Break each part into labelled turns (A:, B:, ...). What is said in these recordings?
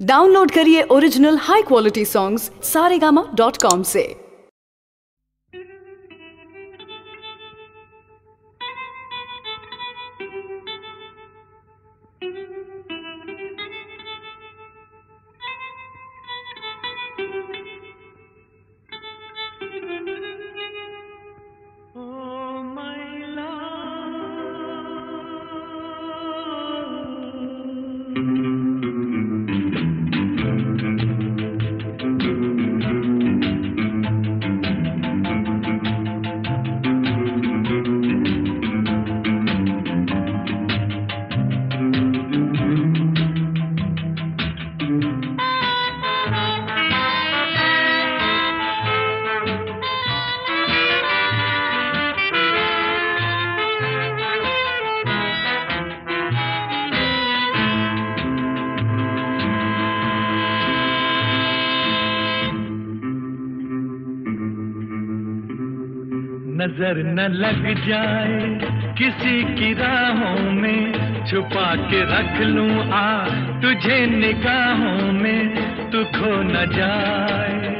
A: Download करिए original high quality songs Saregama dot com से।
B: नज़र न लग जाए, किसी की राहों में छुपा के रख लूँ आ, तुझे निगाहों में तू खो न जाए।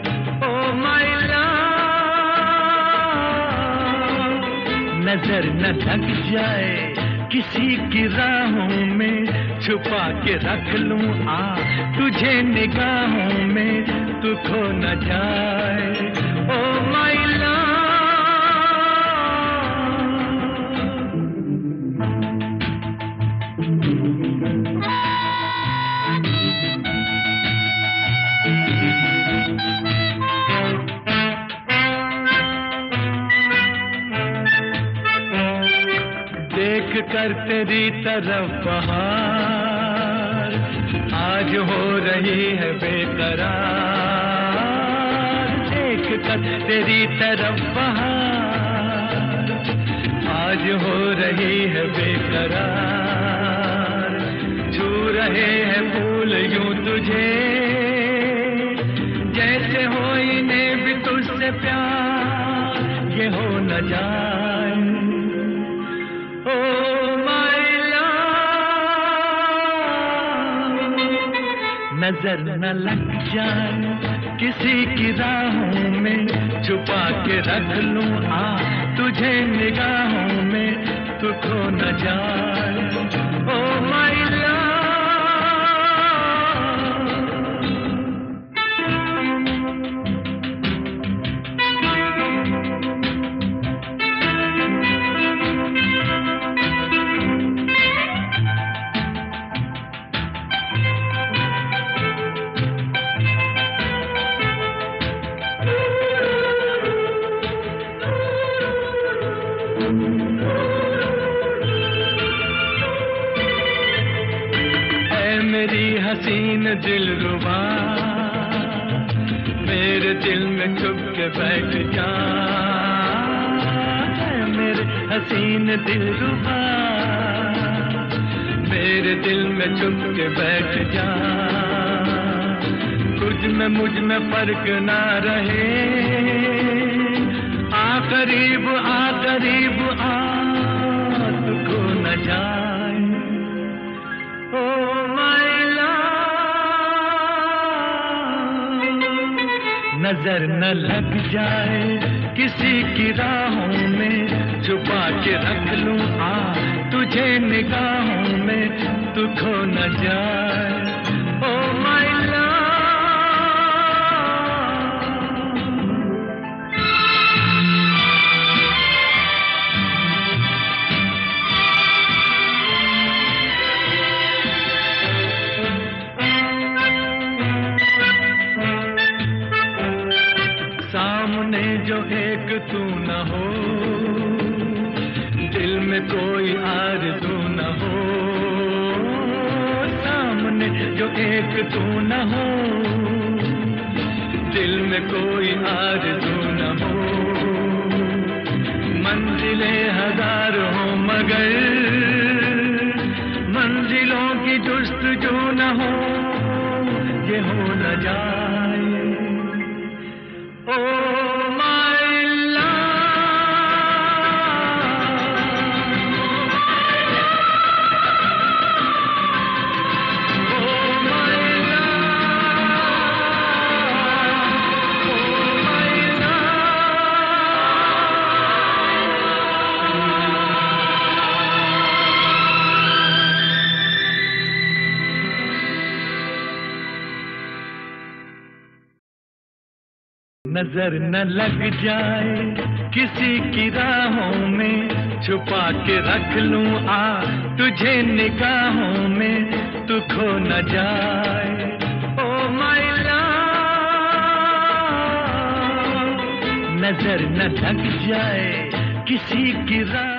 B: ओ माय नज़र न लग जाए, किसी की राहों में छुपा के रख लूँ आ, तुझे निगाहों में तू खो न जाए। ओ माय कर तेरी तरफ़ बहार। आज हो रही है बेकरार। देख कर तेरी तरफ़ बहार। आज हो रही है बेकरार। छू रहे हैं फूल यूँ तुझे। जैसे हो इन्हें भी तुझसे प्यार। ये हो न जाए। Oh, नज़र न लग जाए किसी की राहों में छुपा के रख लूँ। आ तुझे निगाहों में तू खो न जाए मेरी हसीन दिल रुबा। मेरे दिल में छुप के बैठ जा। मेरे हसीन दिल रुबा। मेरे दिल में छुप के बैठ जा। कुछ में मुझमें फ़र्क ना रहे। आ करीब आ करीब आ तू खो न जाए नज़र न लग जाए। किसी की राहों में छुपा के रख लूँ। आ, तुझे निगाहों में तू खो न जाए। तू न हो। दिल में कोई आरज़ू न हो। सामने जो एक तू न हो। दिल में कोई आरज़ू न हो। मंजिलें हज़ार हो मगर मंजिलों की जुस्तजू न हो ये हो न जाए। Oh, नज़र न लग जाए किसी की राहों में, छुपा के रख लूँ आ तुझे निगाहों में, तू खो न जाए। ओ मैला नज़र न लग जाए किसी की राह